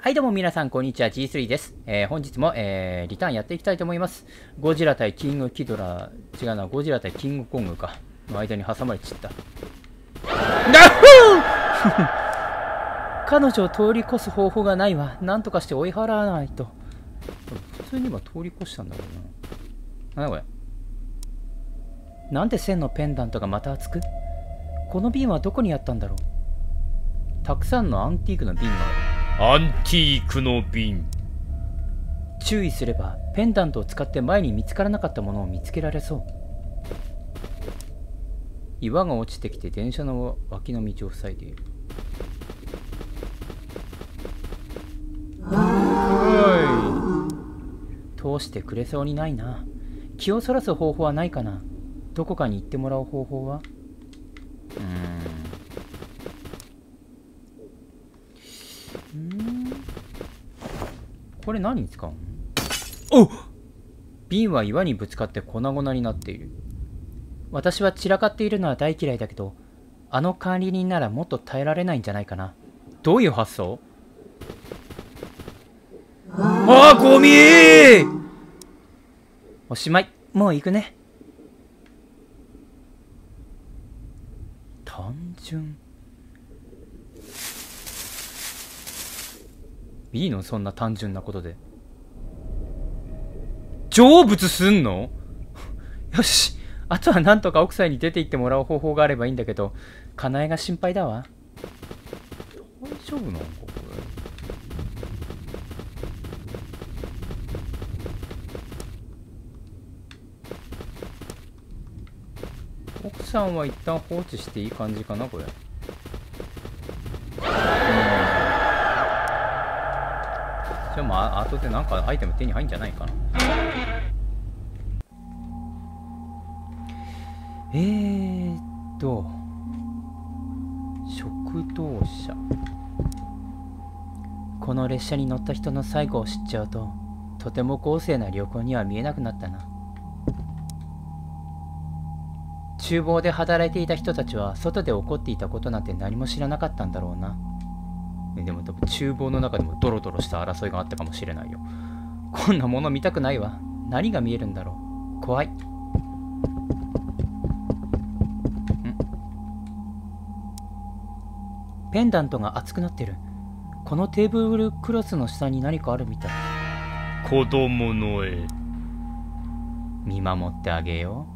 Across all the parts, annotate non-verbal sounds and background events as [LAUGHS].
はい、どうも皆さん、こんにちは。G3 です。えー本日も、えーリターンやっていきたいと思います。ゴジラ対キングキドラ、違うな、ゴジラ対キングコングか。の間に挟まれちった。[LAUGHS] 彼女を通り越す方法がないわ。なんとかして追い払わないと。普通に今通り越したんだろうな。なんだこれ？なんで線のペンダントがまた熱く？この瓶はどこにあったんだろう？たくさんのアンティークの瓶がある。アンティークの瓶注意すればペンダントを使って前に見つからなかったものを見つけられそう。岩が落ちてきて電車の脇の道を塞いでいる。通してくれそうにないな。気をそらす方法はないかな。どこかに行ってもらう方法は？これ何に使うの？お瓶は岩にぶつかって粉々になっている。私は散らかっているのは大嫌いだけどあの管理人ならもっと耐えられないんじゃないかな。どういう発想？ああゴミ！おしまい。もう行くね。単純いいの？そんな単純なことで。成仏すんの？[LAUGHS] よし。あとはなんとか奥さんに出て行ってもらう方法があればいいんだけどかなえが心配だわ。大丈夫なの？かこれ。奥さんは一旦放置していい感じかなこれ。じゃあまあ後でなんかアイテム手に入んじゃないかな。えーっと食堂車。この列車に乗った人の最後を知っちゃうととても豪勢な旅行には見えなくなったな。厨房で働いていた人たちは外で起こっていたことなんて何も知らなかったんだろうな。ねでも多分厨房の中でもドロドロした争いがあったかもしれないよ。こんなもの見たくないわ。何が見えるんだろう。怖い。ペンダントが熱くなってる。このテーブルクロスの下に何かあるみたい。子供の絵。見守ってあげよ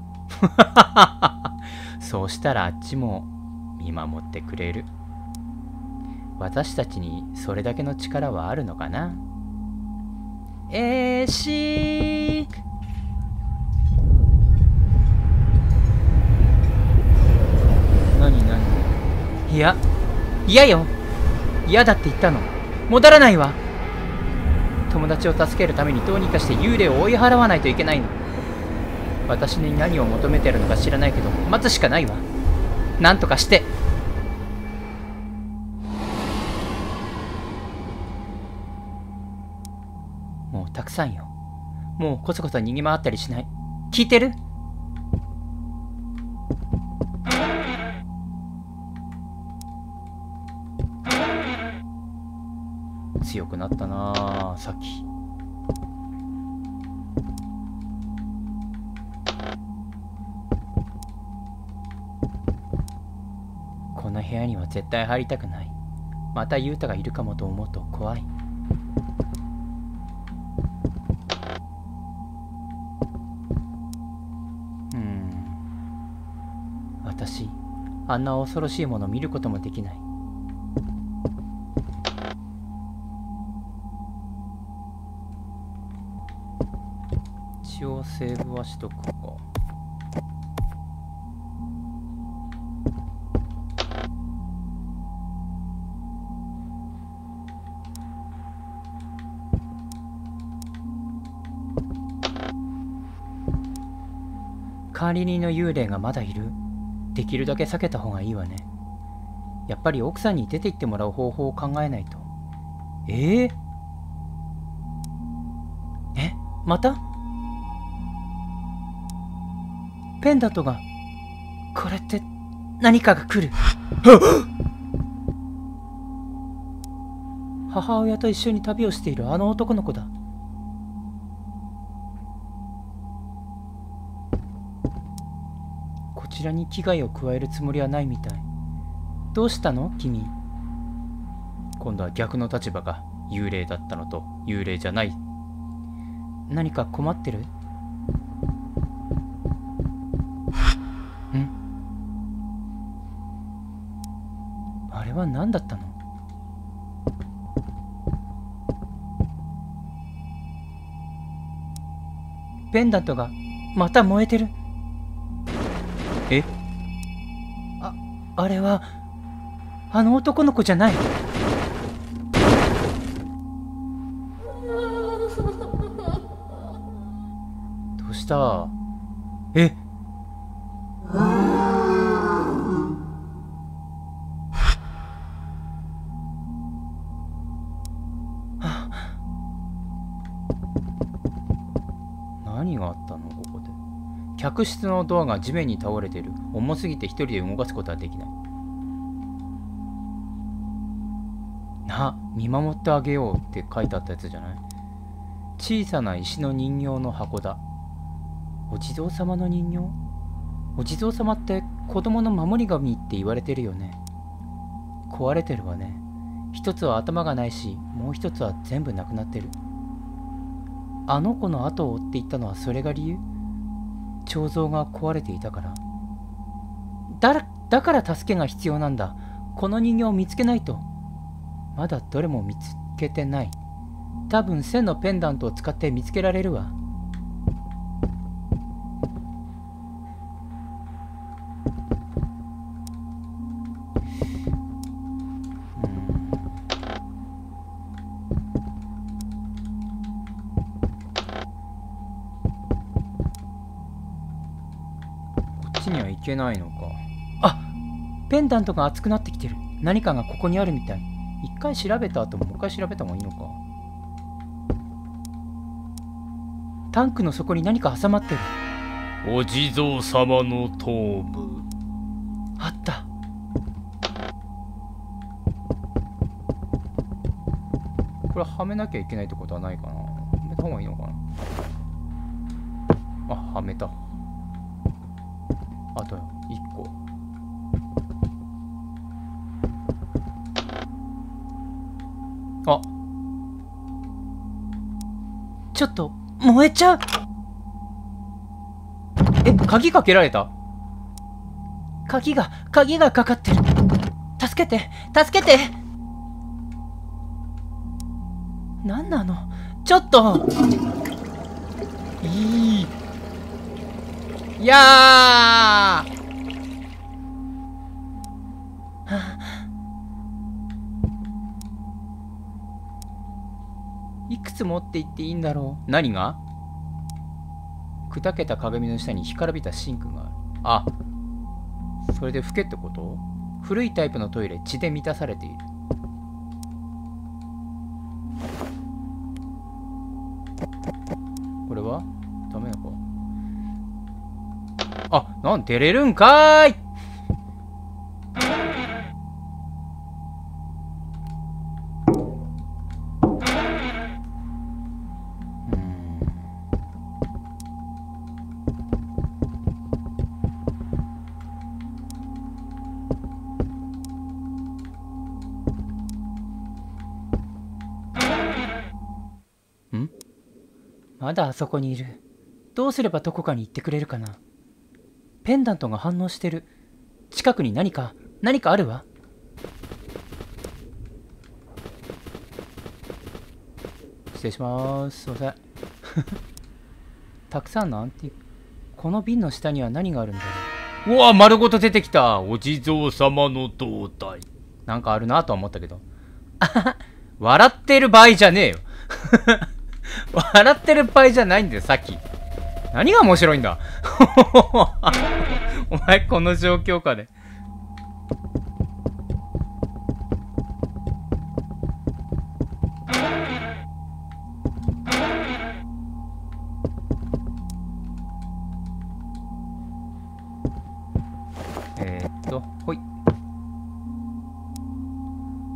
う。[LAUGHS] そうしたらあっちも見守ってくれる私たちにそれだけの力はあるのかな？えーしー。何何？いや。嫌よ。嫌だって言ったの。戻らないわ。友達を助けるためにどうにかして幽霊を追い払わないといけないの。私に何を求めてるのか知らないけど待つしかないわ。なんとかして。さんよ。もうこそこそ逃げ回ったりしない。聞いてる？強くなったなさっき。この部屋には絶対入りたくない。またユータがいるかもと思うと怖い。私あんな恐ろしいもの見ることもできない。一応セーブはしとくか。管理人の幽霊がまだいる。できるだけ避けた方がいいわね。やっぱり奥さんに出て行ってもらう方法を考えないと。えええ？また？ペンダントがこれって何かが来る？母親と一緒に旅をしているあの男の子だこちらに危害を加えるつもりはないみたい。どうしたの？君。今度は逆の立場が幽霊だったのと幽霊じゃない。何か困ってる？ん？あれは何だったの？ペンダントがまた燃えてるえ？ああれはあの男の子じゃない。どうした？え？何があったの？客室のドアが地面に倒れている。重すぎて一人で動かすことはできない。な見守ってあげようって書いてあったやつじゃない？小さな石の人形の箱だ。お地蔵様の人形？お地蔵様って子供の守り神って言われてるよね。壊れてるわね。一つは頭がないしもう一つは全部なくなってる。あの子の後を追っていったのはそれが理由？彫像が壊れていたから。だだから助けが必要なんだ。この人形を見つけないと。まだどれも見つけてない。多分線のペンダントを使って見つけられるわ。っちには行けないのか。あペンダントが熱くなってきてる。何かがここにあるみたい。一回調べた後ももう一回調べた方がいいのか。タンクの底に何か挟まってる。お地蔵様の頭部。あった。これはめなきゃいけないってことはないかな。はめた方がいいのかな。あはめたあ。ちょっと燃えちゃう。え鍵かけられた？鍵が鍵がかかってる。助けて助けて。何なの？ちょっと。いい。いやーつ持っていっていいんだろう。何が？砕けた鏡の下に干からびたシンクがある。あそれで老けってこと？古いタイプのトイレ血で満たされている。これは？ダメなのかあなん照れるんかーい！まだあそこにいる。どうすればどこかに行ってくれるかな。ペンダントが反応してる。近くに何か、何かあるわ。失礼します。すいません。[LAUGHS] たくさんのアンティーク。この瓶の下には何があるんだろう。うわ丸ごと出てきたお地蔵様の胴体なんかあるなとは思ったけど。あはは笑ってる場合じゃねえよ。[LAUGHS] 笑ってる場合じゃないんだよ、さっき。何が面白いんだ？[LAUGHS] お前この状況下で。え、っと、ほい。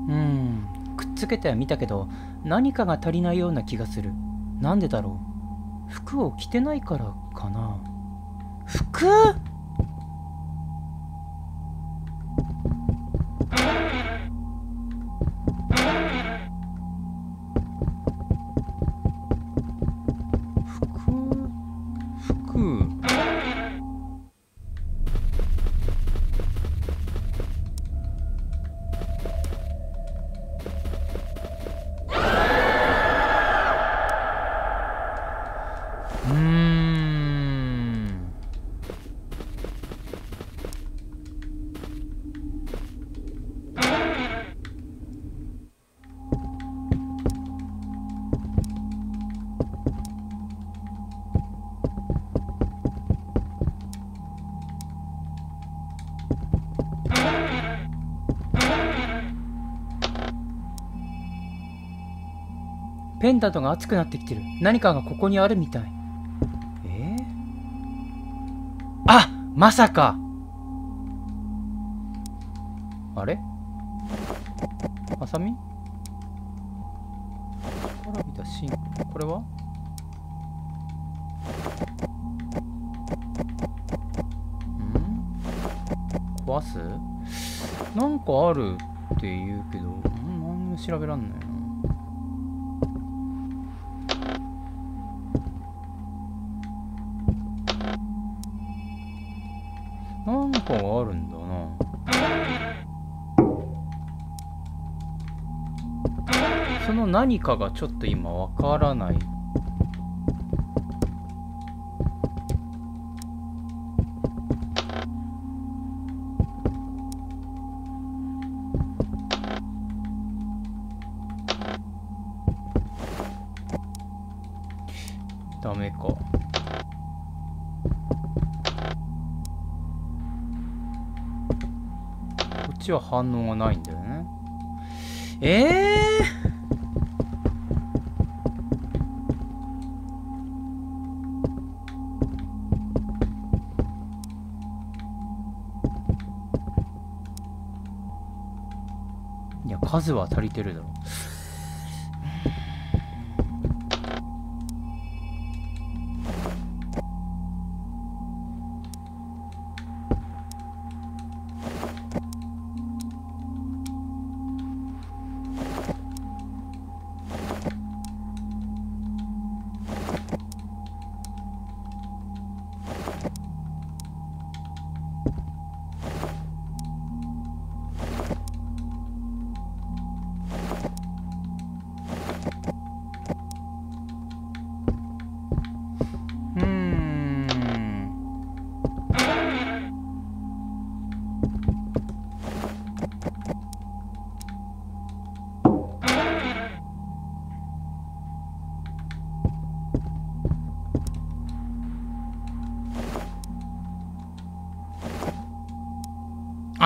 うん、くっつけてはみたけど何かが足りないような気がするなんでだろう？服を着てないからかな。服？ペンダントが熱くなってきてる。何かがここにあるみたい。え？ー、あまさか。あれ？ハサミほら見たシン。これは？ん？壊す？なんかあるって言うけど何も調べらんないななんかがあるんだな。その何かがちょっと今わからない。ダメか。ちは反応がないんだよね。ええいや、数は足りてるだろ。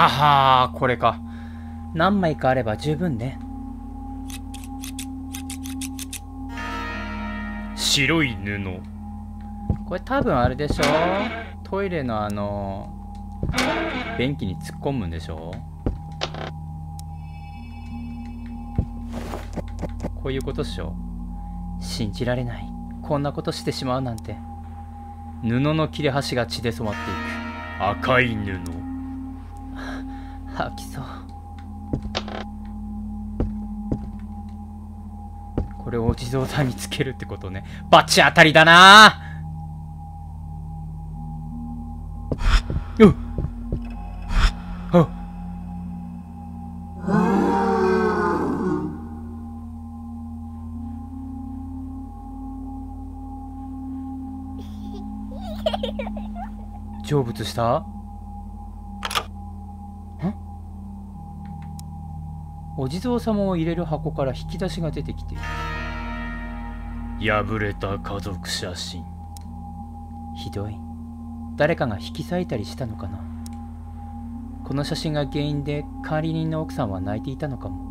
あはー、これか。何枚かあれば十分ね。白い布。これ多分あれでしょ？トイレのあの便器に突っ込むんでしょ？こういうことっしょ？信じられない。こんなことしてしまうなんて。布の切れ端が血で染まってい赤い布。く吐きそう。これをお地蔵さんにつけるってことね。バチ当たりだな。うっ。あ [LAUGHS] 成仏した？お地蔵様を入れる箱から引き出しが出てきている。破れた家族写真。ひどい。誰かが引き裂いたりしたのかな。この写真が原因で管理人の奥さんは泣いていたのかも。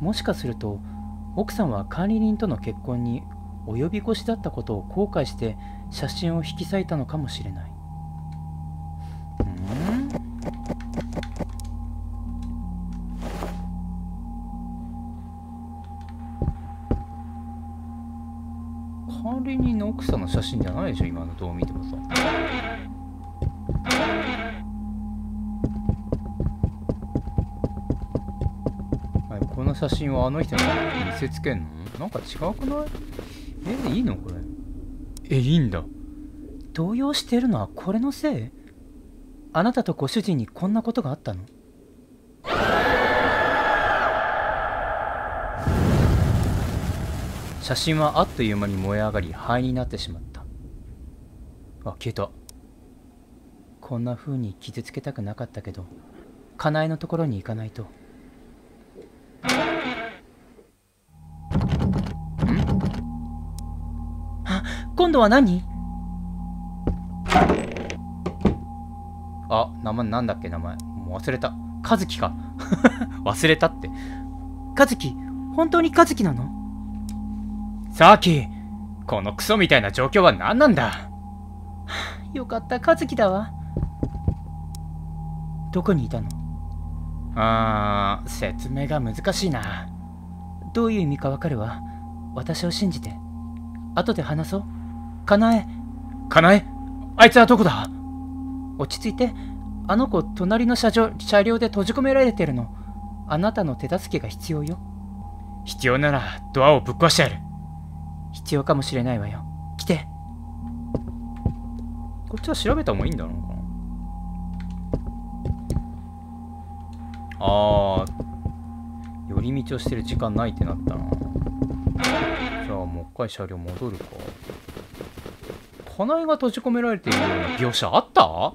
もしかすると奥さんは管理人との結婚に及び腰だったことを後悔して写真を引き裂いたのかもしれない奥さんの写真じゃないでしょ今のどう見てもさ。はいこの写真はあの人に見せつけんの？なんか違くない？えいいのこれ？えいいんだ。動揺してるのはこれのせい？あなたとご主人にこんなことがあったの？写真はあっという間に燃え上がり灰になってしまった。あ消えた。こんな風に傷つけたくなかったけどかなえのところに行かないと。ん？あ今度は何？あ名前なんだっけ名前。もう忘れた。和樹か。[LAUGHS] 忘れたって。和樹本当に和樹なの？さあきこのクソみたいな状況は何なんだ？よかった和樹だわ。どこにいたの？あー説明が難しいな。どういう意味かわかるわ。私を信じて。後で話そう。かなえ。かなえ？あいつはどこだ？落ち着いて。あの子隣の車上車両で閉じ込められてるの。あなたの手助けが必要よ。必要ならドアをぶっ壊してやる必要かもしれないわよ。来て。こっちは調べた方がいいんだろうかな。あー。寄り道をしてる時間ないってなったな。じゃあもう一回車両戻るか。花江が閉じ込められているような描写あった？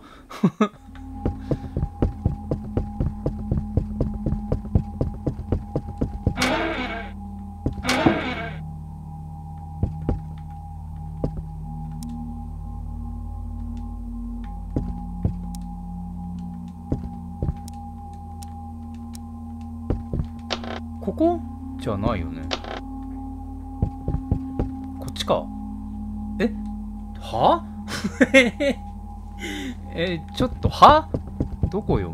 ここ？じゃないよね。こっちか。え？は？[LAUGHS] えちょっとは？どこよ？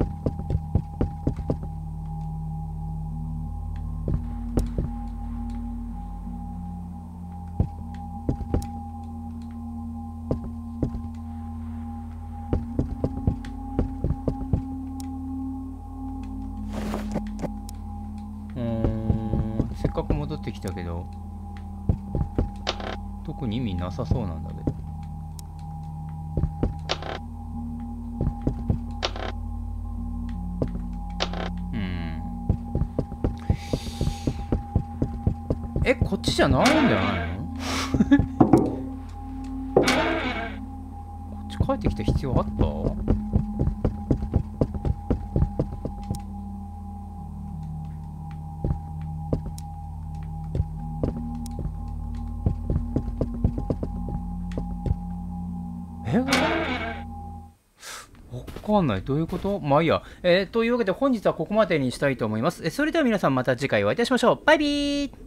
特に意味なさそうなんだけどうん。えこっちじゃないんじゃないの？[LAUGHS] こっち帰ってきた必要あった？わかんない。どういうこと？まあいいや。えーというわけで本日はここまでにしたいと思います。えそれでは皆さんまた次回お会いいたしましょう。バイビー